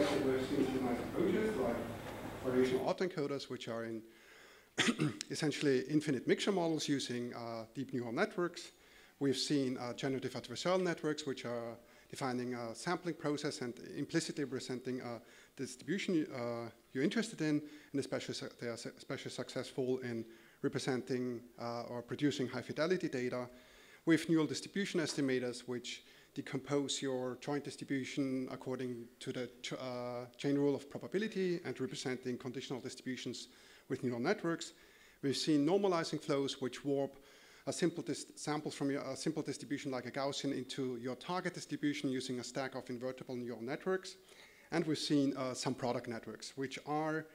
Second, we've seen nice approaches like variational autoencoders, which are in essentially infinite mixture models using uh, deep neural networks. We've seen uh, generative adversarial networks, which are defining a sampling process and implicitly representing a distribution uh, you're interested in, and especially they are especially successful in representing uh, or producing high fidelity data with neural distribution estimators, which decompose your joint distribution according to the ch uh, chain rule of probability and representing conditional distributions with neural networks. We've seen normalizing flows which warp a simple sample from your, a simple distribution like a Gaussian into your target distribution using a stack of invertible neural networks. And we've seen uh, sum product networks, which are,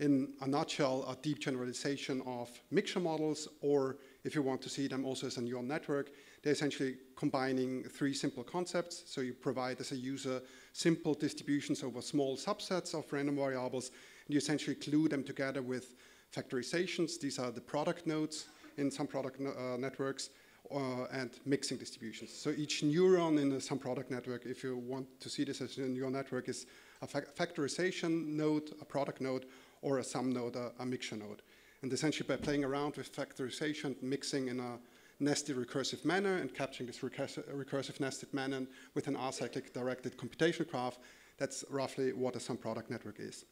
in a nutshell, a deep generalization of mixture models, or if you want to see them also as a neural network, they're essentially combining three simple concepts. So you provide as a user simple distributions over small subsets of random variables, and you essentially glue them together with factorizations. These are the product nodes in sum product uh, networks, uh, and mixing distributions. So each neuron in sum product network, if you want to see this as a neural network, is a fa factorization node, a product node, or a sum node, a, a, mixture node. And essentially by playing around with factorization, mixing in a nested recursive manner and capturing this recursive, recursive nested manner with an acyclic directed computational graph, that's roughly what a sum product network is.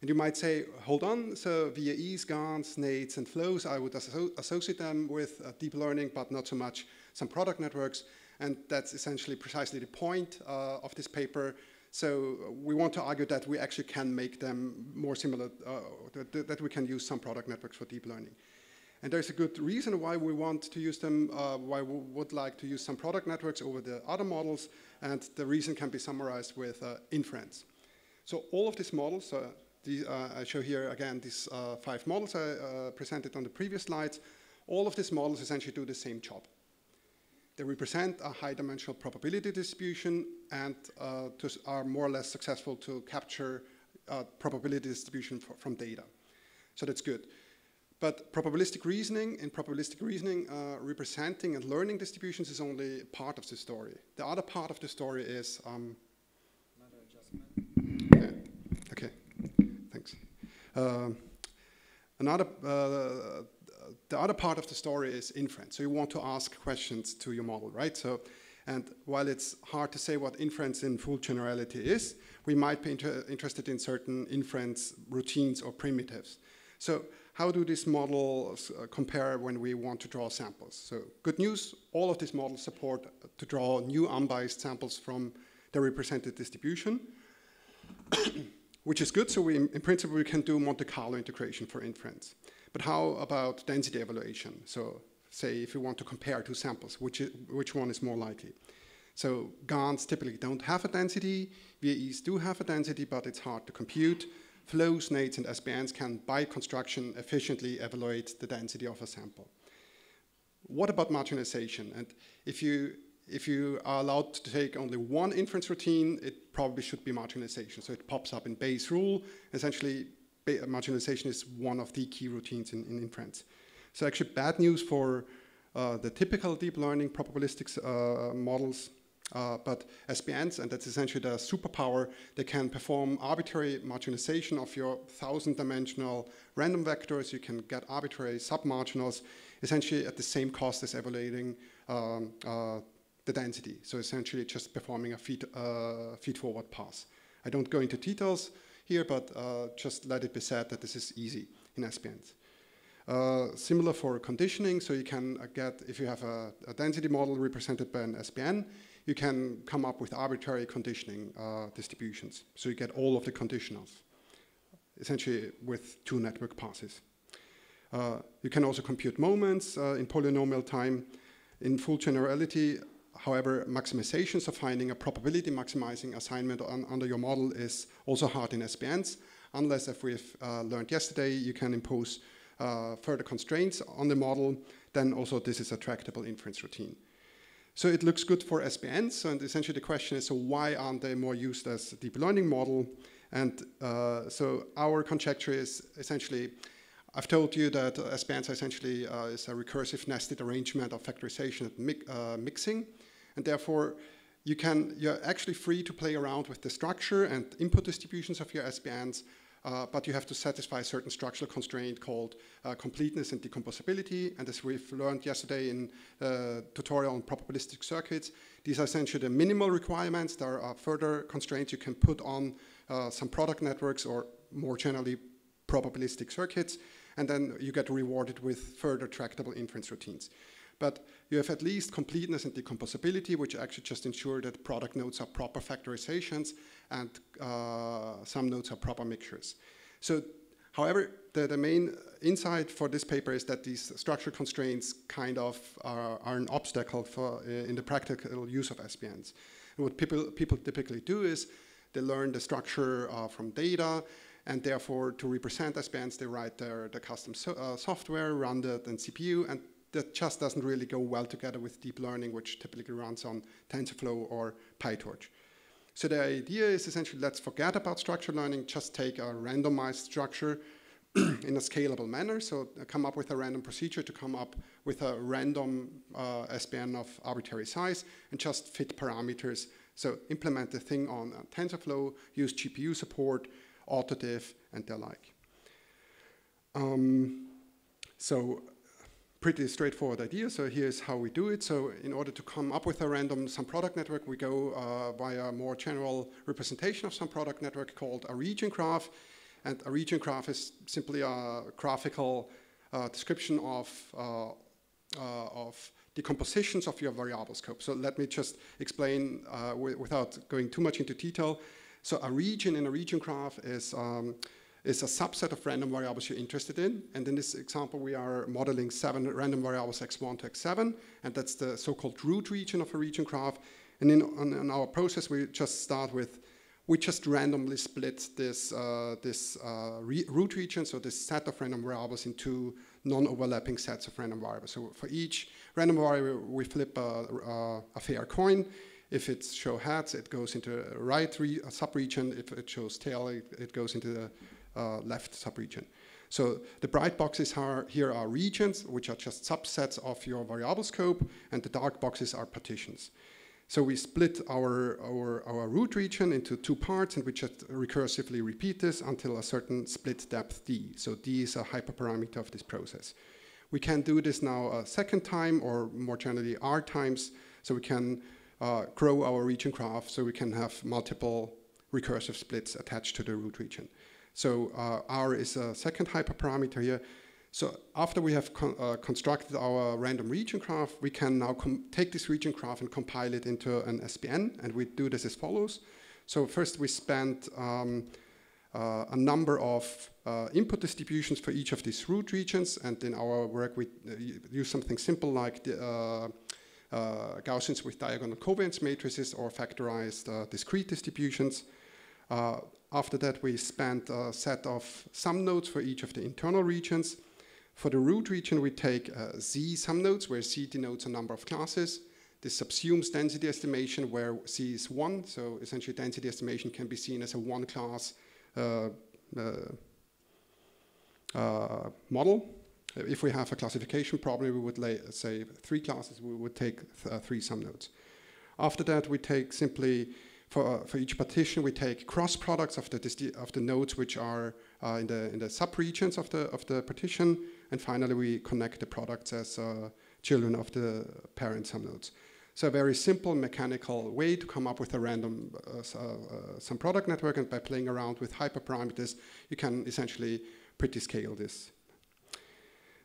And you might say, hold on, so VAEs, GANs, NADEs, and flows, I would asso associate them with uh, deep learning, but not so much sum product networks. And that's essentially precisely the point uh, of this paper. So we want to argue that we actually can make them more similar, uh, that, that, we can use sum product networks for deep learning. And there's a good reason why we want to use them, uh, why we would like to use sum product networks over the other models. And the reason can be summarized with uh, inference. So all of these models, uh, the, uh, I show here again these uh, five models I uh, presented on the previous slides. All of these models essentially do the same job. They represent a high dimensional probability distribution and are more or less successful to capture probability distribution from data. So that's good. But probabilistic reasoning, in probabilistic reasoning, uh, representing and learning distributions is only part of the story. The other part of the story is um, Uh, another, uh, the other part of the story is inference. So you want to ask questions to your model, right? So, and while it's hard to say what inference in full generality is, we might be inter interested in certain inference routines or primitives. So how do these models uh, compare when we want to draw samples? So good news, all of these models support to draw new unbiased samples from the represented distribution. which is good. So we, in principle, we can do Monte Carlo integration for inference. But how about density evaluation? So say if you want to compare two samples, which, which one is more likely? So GANs typically don't have a density. VAEs do have a density, but it's hard to compute. Flows, NADEs, and SPNs can, by construction, efficiently evaluate the density of a sample. What about marginalization? And if you if you are allowed to take only one inference routine, it probably should be marginalization. So it pops up in Bayes' rule. Essentially, marginalization is one of the key routines in, in inference. So actually bad news for uh, the typical deep learning probabilistic uh, models, uh, but SPNs, and that's essentially the superpower, they can perform arbitrary marginalization of your thousand-dimensional random vectors. You can get arbitrary submarginals, essentially at the same cost as evaluating um, uh, the density. So essentially just performing a feed, uh, feed forward pass. I don't go into details here, but uh, just let it be said that this is easy in SPNs. Uh, similar for conditioning, so you can uh, get, if you have a, a, density model represented by an SPN, you can come up with arbitrary conditioning uh, distributions. So you get all of the conditionals, essentially with two network passes. Uh, you can also compute moments in polynomial time. In full generality, However, maximizations of finding a probability maximizing assignment on, under your model is also hard in SPNs, unless, if we've uh, learned yesterday, you can impose uh, further constraints on the model, then also this is a tractable inference routine. So it looks good for SPNs, and essentially the question is, so why aren't they more used as a deep learning model? And uh, so our conjecture is essentially, I've told you that SPNs essentially uh, is a recursive nested arrangement of factorization and mi uh, mixing. And therefore, you can, you're actually free to play around with the structure and input distributions of your SPNs, uh, but you have to satisfy a certain structural constraint called uh, completeness and decomposability. And as we've learned yesterday in uh, tutorial on probabilistic circuits, these are essentially the minimal requirements. There are further constraints you can put on uh, sum product networks or more generally probabilistic circuits, and then you get rewarded with further tractable inference routines. But you have at least completeness and decomposability, which actually just ensure that product nodes are proper factorizations and uh, some nodes are proper mixtures. So, however, the, the, main insight for this paper is that these structural constraints kind of are, are an obstacle for uh, in the practical use of SPNs. And what people, people typically do is they learn the structure uh, from data, and therefore to represent SPNs, they write their, their custom so, uh, software, run that in CPU, and that just doesn't really go well together with deep learning, which typically runs on TensorFlow or PyTorch. So the idea is essentially let's forget about structured learning, just take a randomized structure in a scalable manner. So uh, come up with a random procedure to come up with a random uh, SPN of arbitrary size and just fit parameters. So implement the thing on uh, TensorFlow, use GPU support, autodiff, and the like. Um, so pretty straightforward idea. So here's how we do it. So in order to come up with a random sum product network, we go uh, via a more general representation of sum product network called a region graph. And a region graph is simply a graphical uh, description of, uh, uh of decompositions of your variable scope. So let me just explain uh, without going too much into detail. So a region in a region graph is um, is a subset of random variables you're interested in. And in this example, we are modeling seven random variables x1 to x7, and that's the so-called root region of a region graph. And in, on, our process, we just start with, we just randomly split this, uh, this uh, re root region, so this set of random variables into non-overlapping sets of random variables. So for each random variable, we flip a, a, a fair coin. If it shows heads, it goes into a right subregion. If it shows tail, it, it goes into the uh, left subregion. So the bright boxes are, here are regions, which are just subsets of your variable scope, and the dark boxes are partitions. So we split our, our, our root region into two parts, and we just recursively repeat this until a certain split depth d. So d is a hyperparameter of this process. We can do this now a second time, or more generally r times, so we can uh, grow our region graph so we can have multiple recursive splits attached to the root region. So uh, R is a second hyperparameter here. So after we have con uh, constructed our random region graph, we can now take this region graph and compile it into an SPN, and we do this as follows. So first we spent um, uh, a number of uh, input distributions for each of these root regions, and in our work we uh, use something simple like the, uh, uh, Gaussians with diagonal covariance matrices or factorized discrete distributions. After that, we spent a set of sum nodes for each of the internal regions. For the root region, we take uh, Z sum nodes, where Z denotes a number of classes. This subsumes density estimation, where Z is one. So essentially, density estimation can be seen as a one-class uh, uh, uh model. If we have a classification problem, we would lay, say three classes. We would take th uh, three sum nodes. After that, we take simply for, uh, for each partition, we take cross products of the, of the nodes which are uh, in the, in the subregions of the, of the partition. And finally, we connect the products as uh, children of the parent subnodes. So a very simple mechanical way to come up with a random uh, uh, sum product network. And by playing around with hyperparameters, you can essentially pretty scale this.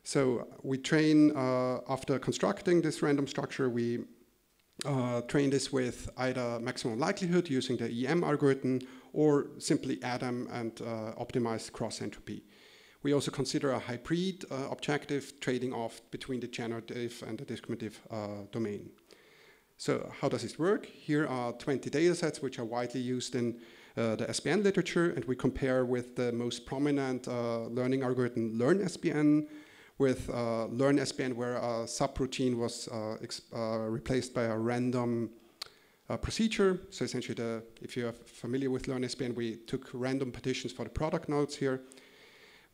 So we train, uh, after constructing this random structure, we uh, train this with either maximum likelihood using the EM algorithm or simply ADAM and uh, optimize cross entropy. We also consider a hybrid uh, objective trading off between the generative and the discriminative uh, domain. So how does this work? Here are 20 datasets which are widely used in uh, the SPN literature and we compare with the most prominent uh, learning algorithm LearnSPN with uh, Learn SPN, where a subroutine was uh, uh, replaced by a random uh, procedure. So essentially, the, if you're familiar with Learn SPN, we took random partitions for the product nodes here.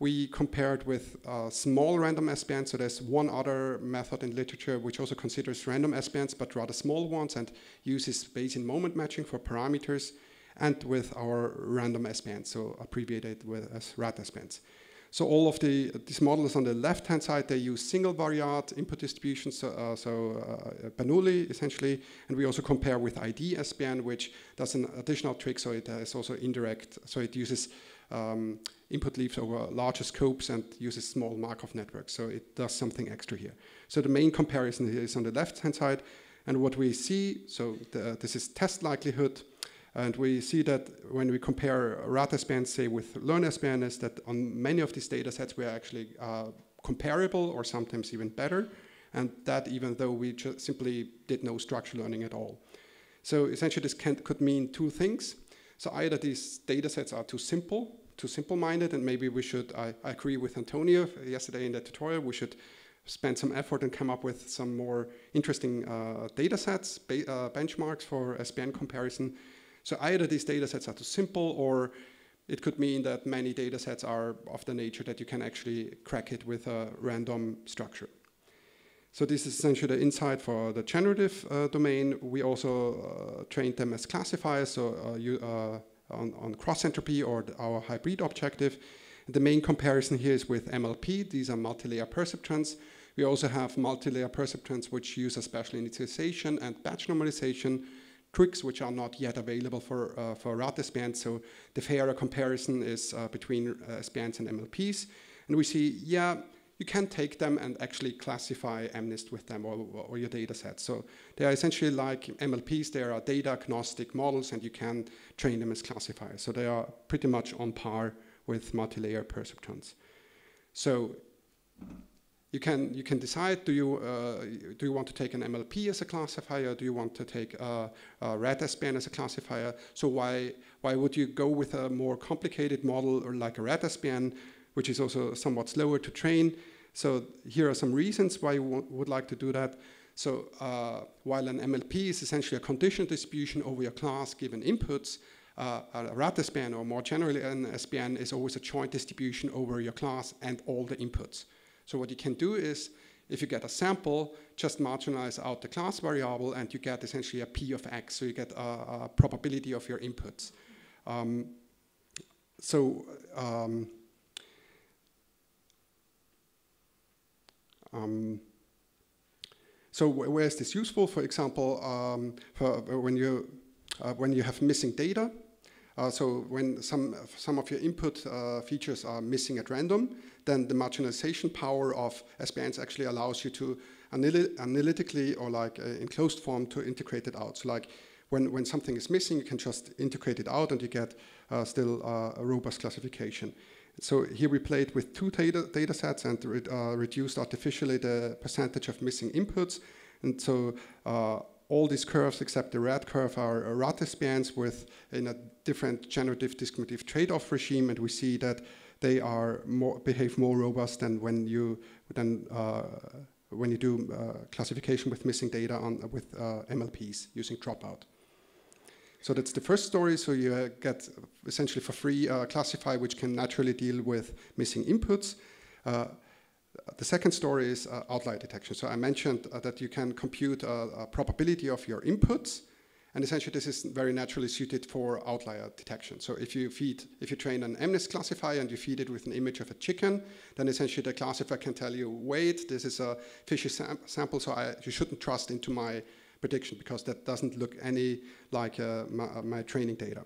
we compared with small random S-bands. So there's one other method in literature which also considers random S-bands, but rather small ones and uses Bayesian moment matching for parameters, and with our random S-bands, so abbreviated with as RAT S-bands. So all of the these models on the left-hand side, they use single variate input distributions, so, uh, so uh, Bernoulli essentially, and we also compare with ID SPN, which does an additional trick, so it is also indirect, so it uses um, input leaves over larger scopes and uses small Markov networks. So it does something extra here. So the main comparison is on the left-hand side. And what we see, so the, this is test likelihood. And we see that when we compare RAT-SPN, say, with LearnSPN, is that on many of these data sets, we are actually uh, comparable or sometimes even better. And that even though we just simply did no structural learning at all. So essentially, this can, could mean two things. So either these data sets are too simple, too simple-minded, and maybe we should, I, I, agree with Antonio yesterday in the tutorial, we should spend some effort and come up with some more interesting uh, data sets, uh, benchmarks for SPN comparison. So either these data sets are too simple, or it could mean that many data sets are of the nature that you can actually crack it with a random structure. So this is essentially the insight for the generative uh, domain. We also uh, trained them as classifiers, so uh, you, uh, on, on cross entropy or our hybrid objective. The main comparison here is with MLP. These are multi-layer perceptrons. We also have multi-layer perceptrons which use a special initialization and batch normalization tricks which are not yet available for, uh, for SPNs. So the fairer comparison is uh, between uh, SPNs and MLPs. And we see, yeah, you can take them and actually classify MNIST with them or, or your data set. So they are essentially like MLPs, they are data agnostic models and you can train them as classifiers. So they are pretty much on par with multi-layer perceptrons. So you can you can decide do you uh, do you want to take an MLP as a classifier? Do you want to take a, RAT SPN as a classifier? So why why would you go with a more complicated model or like a RAT SPN, which is also somewhat slower to train? So here are some reasons why you would like to do that. So uh, while an MLP is essentially a condition distribution over your class given inputs, uh, a RAT SPN or more generally an SPN is always a joint distribution over your class and all the inputs. So what you can do is, if you get a sample, just marginalize out the class variable and you get essentially a P of X, so you get a, a probability of your inputs. Um, so um, Um, so where is this useful? For example, um, for when you uh, when you have missing data. Uh, so when some some of your input uh, features are missing at random, then the marginalization power of SPNs actually allows you to analytically or like uh, in closed form to integrate it out. So like when, when something is missing, you can just integrate it out and you get uh, still uh, a robust classification. So here we played with two data, data sets and re uh, reduced artificially the percentage of missing inputs. And so all these curves except the red curve are uh, RAT SPNs with in a different generative discriminative trade-off regime, and we see that they are more behave more robust than when you than uh, when you do uh, classification with missing data on with uh, MLPs using dropout. So that's the first story. So you uh, get essentially for free uh, Classify, which can naturally deal with missing inputs. Uh, the second story is uh, outlier detection. So I mentioned uh, that you can compute a, a, probability of your inputs, and essentially this is very naturally suited for outlier detection. So if you feed, if you train an MNIST classifier and you feed it with an image of a chicken, then essentially the classifier can tell you, wait, this is a fishy sam sample, so I, you shouldn't trust into my prediction because that doesn't look any like uh, my, uh, my, training data.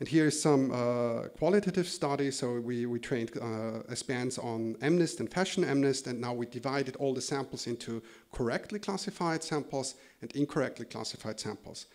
And here is some uh, qualitative study. So we, we trained uh, SPNs on MNIST and fashion MNIST, and now we divided all the samples into correctly classified samples and incorrectly classified samples.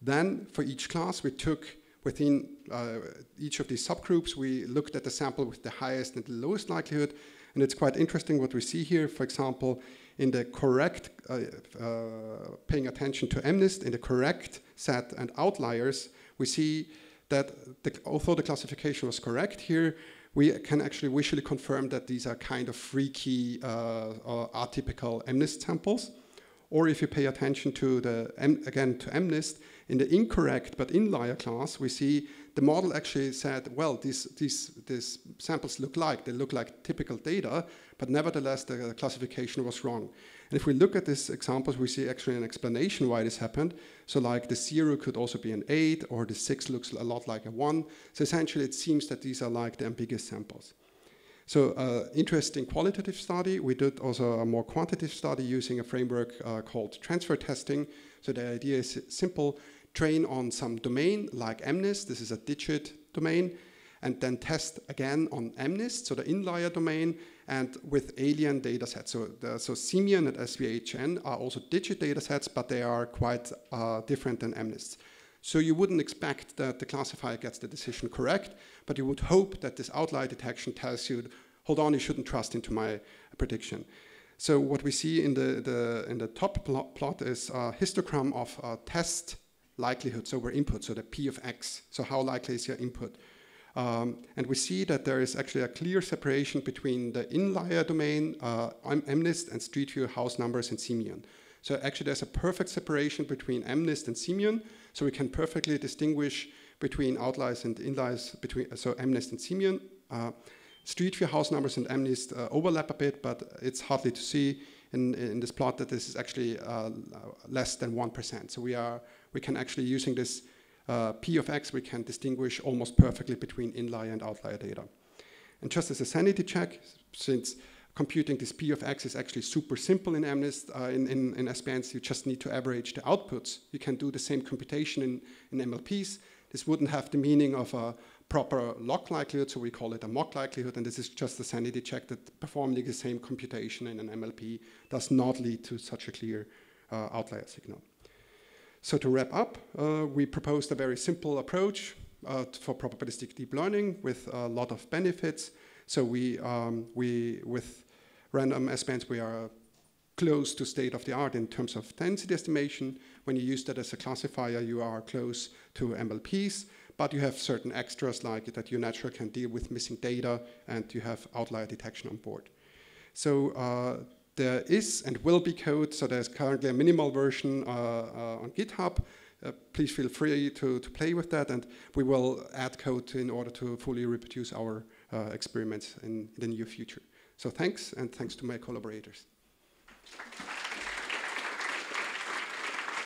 Then for each class, we took within uh, each of these subgroups, we looked at the sample with the highest and the lowest likelihood. And it's quite interesting what we see here. For example, in the correct, uh, uh, paying attention to MNIST, in the correct set and outliers, we see that the, although the classification was correct here, we can actually visually confirm that these are kind of freaky uh, or atypical MNIST samples. Or if you pay attention to the, again, to MNIST, in the incorrect but inlier class, we see the model actually said, well, these, these, these samples look like, they look like typical data, but nevertheless the classification was wrong. And if we look at these examples, we see actually an explanation why this happened. So like the zero could also be an eight, or the six looks a lot like a one. So essentially it seems that these are like the ambiguous samples. So uh, interesting qualitative study. We did also a more quantitative study using a framework uh, called transfer testing. So the idea is simple train on some domain like MNIST, this is a digit domain, and then test again on MNIST, so the inlier domain, and with alien data sets. So, the, so SEMEION and SVHN are also digit data sets, but they are quite uh, different than MNIST. So you wouldn't expect that the classifier gets the decision correct, but you would hope that this outlier detection tells you, hold on, you shouldn't trust into my prediction. So what we see in the, the in the top plot is a histogram of a test likelihoods over input, so the P of X, so how likely is your input. Um, and we see that there is actually a clear separation between the inlier domain, uh, MNIST, and Street View house numbers and SEMEION. So actually there's a perfect separation between MNIST and SEMEION, so we can perfectly distinguish between outliers and inliers, between, so MNIST and SEMEION. Uh, Street View house numbers and MNIST uh, overlap a bit, but it's hardly to see in, in this plot that this is actually uh, less than 1%. So we are we can actually, using this uh, P of X, we can distinguish almost perfectly between inlier and outlier data. And just as a sanity check, since computing this P of X is actually super simple in MNIST, uh, in, in, in SPANs, you just need to average the outputs. You can do the same computation in, in MLPs. This wouldn't have the meaning of a proper log likelihood, so we call it a mock likelihood, and this is just a sanity check that performing the same computation in an MLP does not lead to such a clear uh, outlier signal. So to wrap up, uh, we proposed a very simple approach uh, for probabilistic deep learning with a lot of benefits. So we, um, we with random S-bands, we are close to state of the art in terms of density estimation. When you use that as a classifier, you are close to MLPs, but you have certain extras like that your natural can deal with missing data and you have outlier detection on board. So uh, there is and will be code, so there's currently a minimal version uh, uh, on GitHub. Uh, please feel free to, to play with that, and we will add code in order to fully reproduce our experiments in, in the near future. So thanks, and thanks to my collaborators.